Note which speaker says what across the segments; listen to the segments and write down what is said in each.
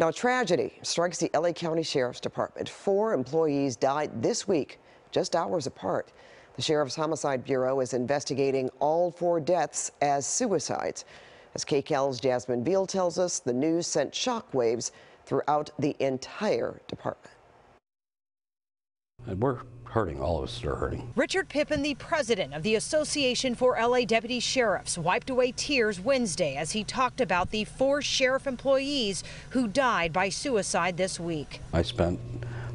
Speaker 1: Now, tragedy strikes the LA County Sheriff's Department. Four employees died this week, just hours apart. The Sheriff's Homicide Bureau is investigating all four deaths as suicides. As KCAL's Jasmine Viel tells us, the news sent shockwaves throughout the entire department.
Speaker 2: And we're hurting. All of us are hurting.
Speaker 3: Richard Pippin, the president of the Association for LA Deputy Sheriffs, wiped away tears Wednesday as he talked about the four sheriff employees who died by suicide this week.
Speaker 2: I spent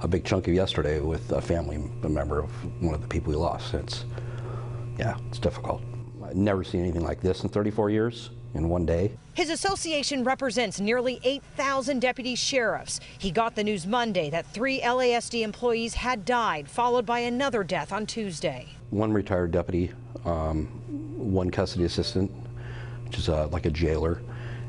Speaker 2: a big chunk of yesterday with a family member of one of the people we lost. It's, yeah, it's difficult. Never seen anything like this in 34 years in one day.
Speaker 3: His association represents nearly 8,000 deputy sheriffs. He got the news Monday that three LASD employees had died, followed by another death on Tuesday.
Speaker 2: One retired deputy, um, one custody assistant, which is uh, like a jailer,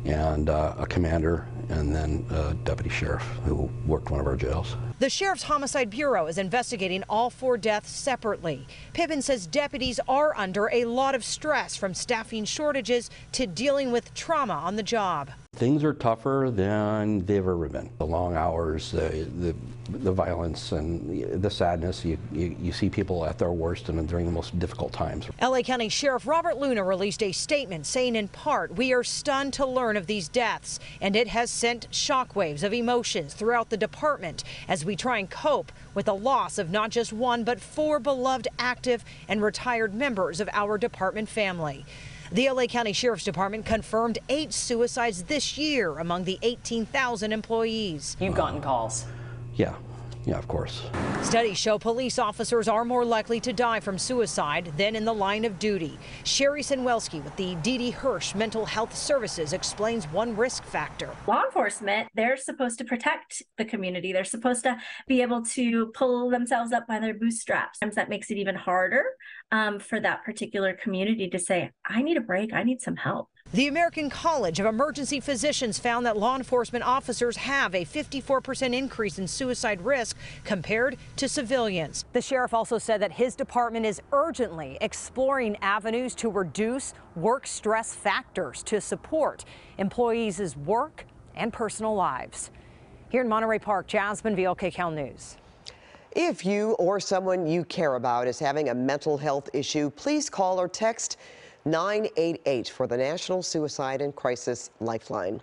Speaker 2: and uh, a commander, and then a deputy sheriff who worked one of our jails.
Speaker 3: The Sheriff's Homicide Bureau is investigating all four deaths separately. Pippin says deputies are under a lot of stress from staffing shortages to dealing with trauma on the job.
Speaker 2: Things are tougher than they've ever been. The long hours, the, the, the violence, and the sadness. You, you, you, see people at their worst and during the most difficult times.
Speaker 3: LA County Sheriff Robert Luna released a statement saying, in part, we are stunned to learn of these deaths, and it has sent shockwaves of emotions throughout the department as we try and cope with the loss of not just one, but four beloved active and retired members of our department family. The LA County Sheriff's Department confirmed eight suicides this year among the 18,000 employees.
Speaker 4: You've gotten calls.
Speaker 2: Yeah, yeah, of course.
Speaker 3: Studies show police officers are more likely to die from suicide than in the line of duty. Sherry Senwelski with the D.D. Hirsch Mental Health Services explains one risk factor.
Speaker 5: Law enforcement, they're supposed to protect the community. They're supposed to be able to pull themselves up by their bootstraps. Sometimes that makes it even harder um, for that particular community to say, I need a break, I need some help.
Speaker 3: The American College of Emergency Physicians found that law enforcement officers have a 54% increase in suicide risk compared to civilians. The sheriff also said that his department is urgently exploring avenues to reduce work stress factors to support employees' work and personal lives. Here in Monterey Park, Jasmine Viel KCAL News.
Speaker 1: If you or someone you care about is having a mental health issue, please call or text 988 for the National Suicide and Crisis Lifeline.